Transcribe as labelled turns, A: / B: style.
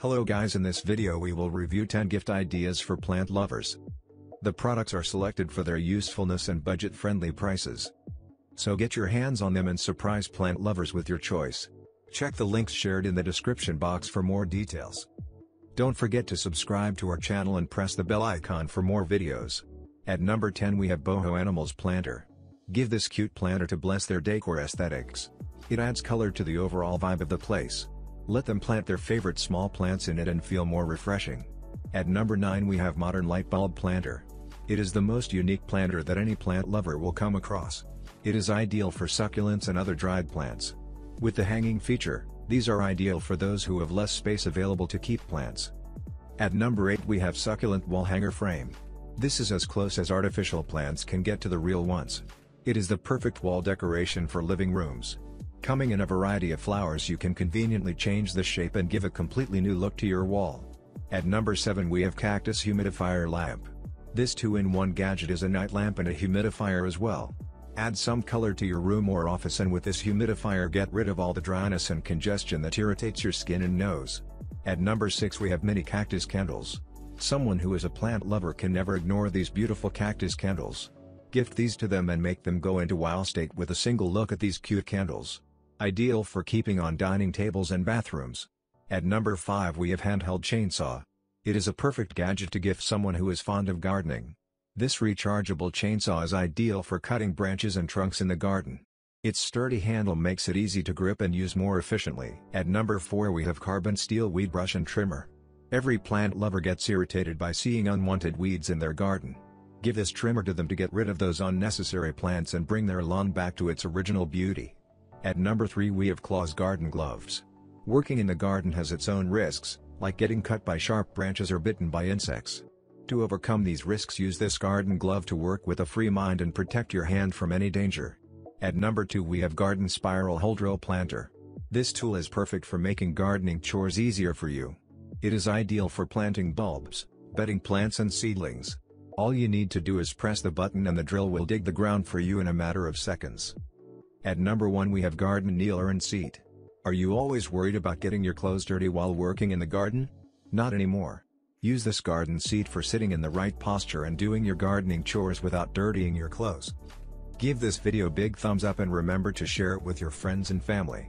A: Hello guys in this video we will review 10 gift ideas for plant lovers. The products are selected for their usefulness and budget-friendly prices. So get your hands on them and surprise plant lovers with your choice. Check the links shared in the description box for more details. Don't forget to subscribe to our channel and press the bell icon for more videos. At number 10 we have Boho Animals Planter. Give this cute planter to bless their decor aesthetics. It adds color to the overall vibe of the place. Let them plant their favorite small plants in it and feel more refreshing. At number 9 we have Modern Light Bulb Planter. It is the most unique planter that any plant lover will come across. It is ideal for succulents and other dried plants. With the hanging feature, these are ideal for those who have less space available to keep plants. At number 8 we have Succulent Wall Hanger Frame. This is as close as artificial plants can get to the real ones. It is the perfect wall decoration for living rooms. Coming in a variety of flowers you can conveniently change the shape and give a completely new look to your wall. At number 7 we have Cactus Humidifier Lamp. This 2-in-1 gadget is a night lamp and a humidifier as well. Add some color to your room or office and with this humidifier get rid of all the dryness and congestion that irritates your skin and nose. At number 6 we have mini cactus candles. Someone who is a plant lover can never ignore these beautiful cactus candles. Gift these to them and make them go into wow state with a single look at these cute candles. Ideal for keeping on dining tables and bathrooms. At number 5 we have handheld chainsaw. It is a perfect gadget to gift someone who is fond of gardening. This rechargeable chainsaw is ideal for cutting branches and trunks in the garden. Its sturdy handle makes it easy to grip and use more efficiently. At number 4 we have carbon steel weed brush and trimmer. Every plant lover gets irritated by seeing unwanted weeds in their garden. Give this trimmer to them to get rid of those unnecessary plants and bring their lawn back to its original beauty. At number 3 we have Claws Garden Gloves. Working in the garden has its own risks, like getting cut by sharp branches or bitten by insects. To overcome these risks use this garden glove to work with a free mind and protect your hand from any danger. At number 2 we have Garden Spiral Hole Drill Planter. This tool is perfect for making gardening chores easier for you. It is ideal for planting bulbs, bedding plants and seedlings. All you need to do is press the button and the drill will dig the ground for you in a matter of seconds. At number 1 we have garden kneeler and seat. Are you always worried about getting your clothes dirty while working in the garden? Not anymore. Use this garden seat for sitting in the right posture and doing your gardening chores without dirtying your clothes. Give this video big thumbs up and remember to share it with your friends and family.